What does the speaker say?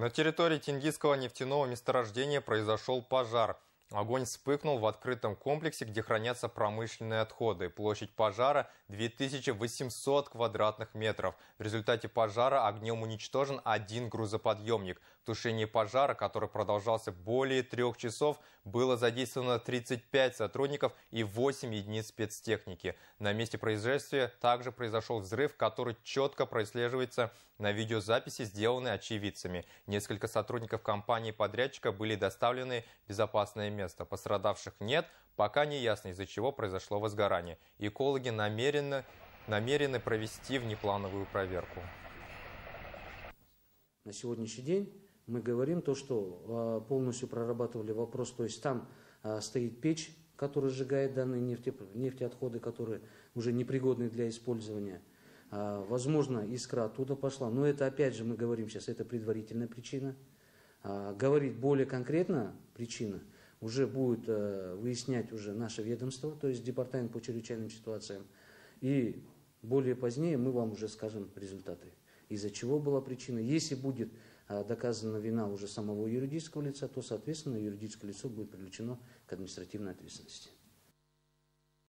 На территории Тингисского нефтяного месторождения произошел пожар. Огонь вспыхнул в открытом комплексе, где хранятся промышленные отходы. Площадь пожара 2800 квадратных метров. В результате пожара огнем уничтожен один грузоподъемник. В тушении пожара, который продолжался более трех часов, было задействовано 35 сотрудников и 8 единиц спецтехники. На месте происшествия также произошел взрыв, который четко прослеживается на видеозаписи, сделанной очевидцами. Несколько сотрудников компании-подрядчика были доставлены в безопасное место места. Пострадавших нет, пока не ясно, из-за чего произошло возгорание. Экологи намерены, намерены провести внеплановую проверку. На сегодняшний день мы говорим то, что а, полностью прорабатывали вопрос, то есть там а, стоит печь, которая сжигает данные нефте, нефтеотходы, которые уже непригодны для использования. А, возможно, искра оттуда пошла, но это опять же мы говорим сейчас, это предварительная причина. Говорить более конкретно причина – уже будет э, выяснять уже наше ведомство, то есть департамент по чрезвычайным ситуациям. И более позднее мы вам уже скажем результаты, из-за чего была причина. Если будет э, доказана вина уже самого юридического лица, то, соответственно, юридическое лицо будет привлечено к административной ответственности.